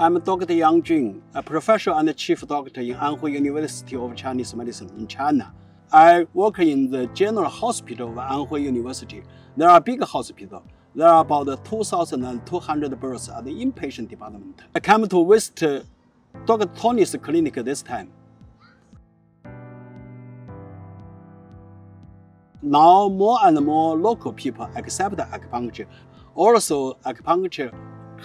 I'm Dr. Yang Jun, a professor and chief doctor in Anhui University of Chinese Medicine in China. I work in the General Hospital of Anhui University. There are big hospital. There are about 2,200 births at the inpatient department. I come to visit Dr. Tony's clinic this time. Now more and more local people accept acupuncture. Also, acupuncture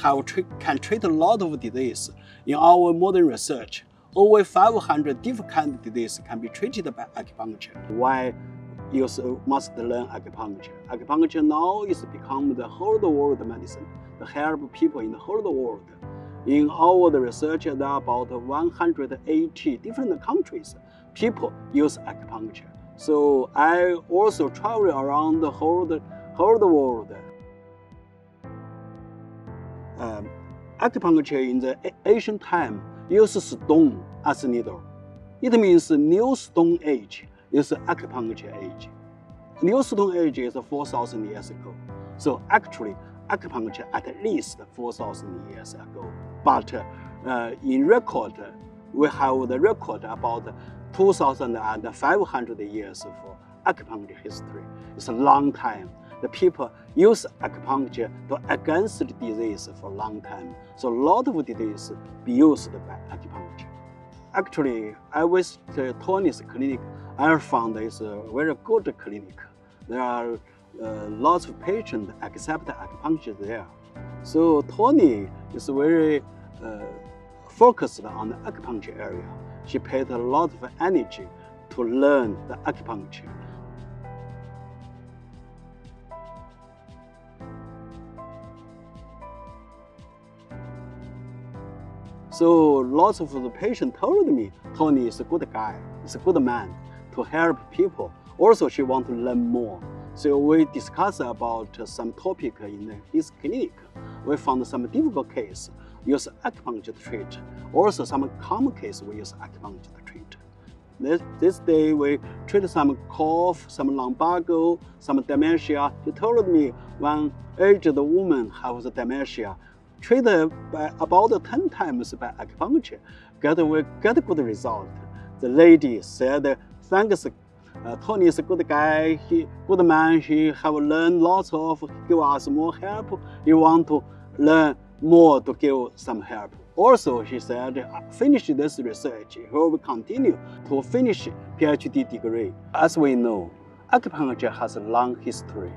have can treat a lot of disease. In our modern research, over 500 different kinds of disease can be treated by acupuncture. Why you must learn acupuncture? Acupuncture now is become the whole world medicine to help people in the whole world. In our research, there are about 180 different countries. People use acupuncture. So I also travel around the whole, whole world acupuncture in the ancient time uses stone as a needle. It means New Stone Age is acupuncture age. New Stone Age is 4,000 years ago. So actually, acupuncture at least 4,000 years ago. But uh, in record, we have the record about 2,500 years for acupuncture history. It's a long time the people use acupuncture to against the disease for a long time. So a lot of disease be used by acupuncture. Actually, I visited Tony's clinic. I found it's a very good clinic. There are uh, lots of patients accept acupuncture there. So Tony is very uh, focused on the acupuncture area. She paid a lot of energy to learn the acupuncture. So lots of the patients told me Tony is a good guy, is a good man to help people. Also, she want to learn more. So we discuss about some topic in his clinic. We found some difficult case, use acupuncture to treat. Also, some common case we use acupuncture to treat. This, this day we treat some cough, some lumbago, some dementia. He told me one aged woman has dementia treated by about 10 times by acupuncture, get, get good result. The lady said, thanks, uh, Tony is a good guy, he good man, he have learned lots of, give us more help. He want to learn more to give some help. Also, she said, finish this research, he will continue to finish PhD degree. As we know, acupuncture has a long history.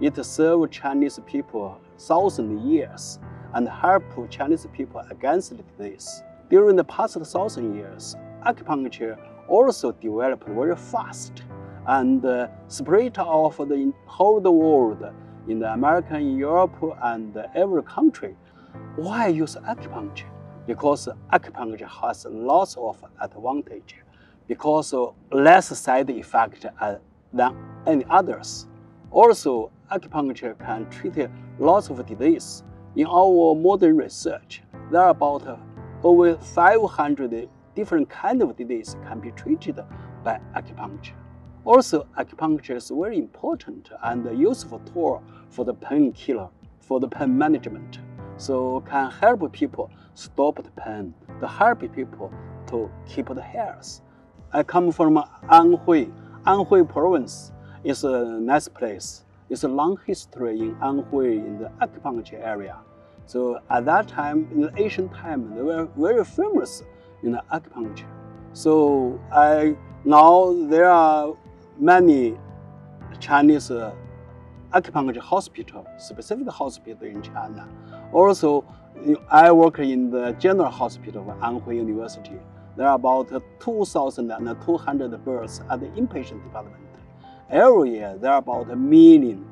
It served Chinese people thousand years and help Chinese people against this. During the past thousand years, acupuncture also developed very fast and uh, spread off the whole world in the America, Europe, and every country. Why use acupuncture? Because acupuncture has lots of advantage, because less side effect than any others. Also, acupuncture can treat lots of disease in our modern research, there are about over 500 different kinds of disease can be treated by acupuncture. Also, acupuncture is a very important and useful tool for the painkiller, for the pain management. So can help people stop the pain, to help people to keep the health. I come from Anhui. Anhui province is a nice place. It's a long history in Anhui in the acupuncture area. So at that time, in the ancient time, they were very famous in the acupuncture. So I now there are many Chinese uh, acupuncture hospital, specific hospital in China. Also, I work in the General Hospital of Anhui University. There are about 2,200 births at the inpatient department. Every year, there are about a million,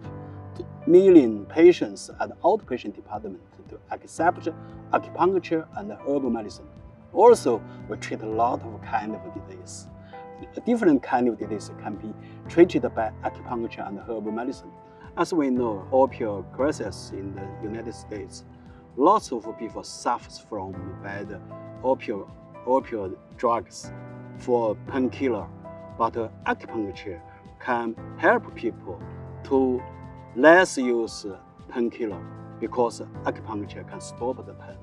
million patients at the outpatient department to accept acupuncture and herbal medicine. Also, we treat a lot of kind of disease. A different kind of disease can be treated by acupuncture and herbal medicine. As we know, opioid crisis in the United States, lots of people suffer from bad opioid, opioid drugs for painkiller, but acupuncture can help people to less use painkiller because acupuncture can stop the pain.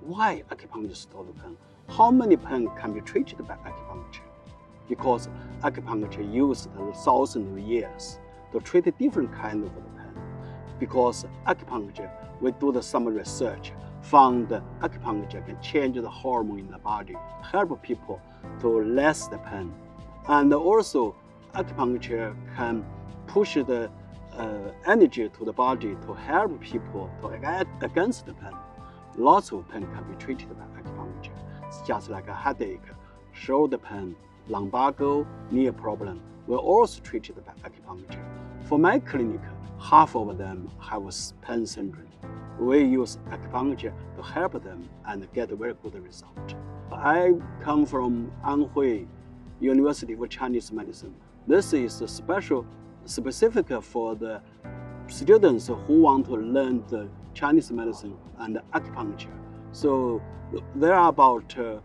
why acupuncture stole the pain? How many pain can be treated by acupuncture? Because acupuncture used thousands of years to treat different kind of pen. Because acupuncture, we do the some research, found acupuncture can change the hormone in the body, help people to less the pain. And also acupuncture can push the uh, energy to the body to help people to get against the pain. Lots of pain can be treated by acupuncture. It's just like a headache, shoulder pain, lumbago, knee problem. We're also treated by acupuncture. For my clinic, half of them have pain syndrome. We use acupuncture to help them and get a very good result. I come from Anhui University of Chinese Medicine. This is a special, specific for the students who want to learn the Chinese medicine and acupuncture. So there are about uh,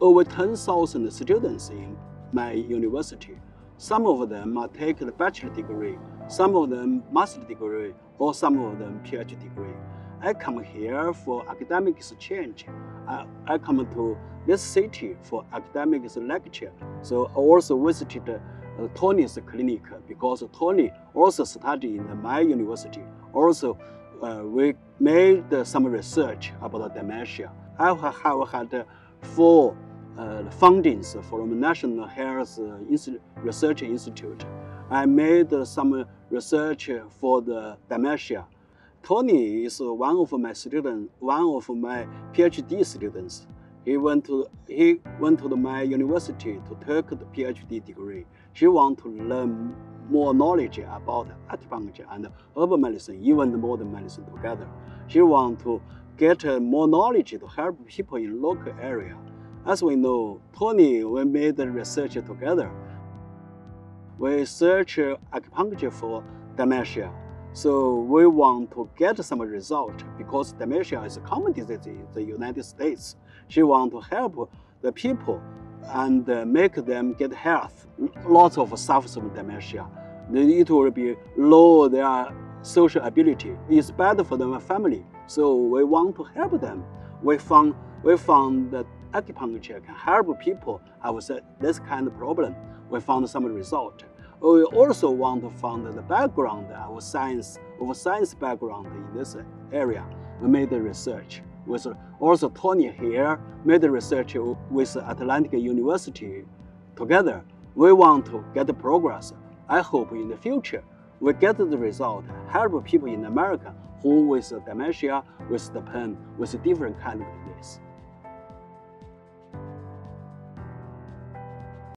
over 10,000 students in my university. Some of them are taking the bachelor degree, some of them master degree, or some of them PhD degree. I come here for academic exchange. I, I come to this city for academic lecture. So I also visited Tony's clinic because Tony also studied in my university. Also, uh, we made some research about dementia. I have had four uh, fundings from National Health Research Institute. I made some research for the dementia. Tony is one of my students, one of my PhD students. He went to he went to my university to take the PhD degree. She want to learn more knowledge about acupuncture and herbal medicine, even the modern medicine together. She want to get more knowledge to help people in local area. As we know, Tony, we made the research together. We search acupuncture for dementia. So we want to get some result because dementia is a common disease in the United States. She want to help the people and uh, make them get health. Lots of suffer from dementia. It will be low their social ability. It's bad for their family. So we want to help them. We found we found that acupuncture can help people have this kind of problem. We found some result. We also want to find the background of science, of science background in this area. We made the research with also Tony here made the research with Atlantic University together. We want to get the progress. I hope in the future we get the result, help people in America who with dementia, with the pain, with different kind of.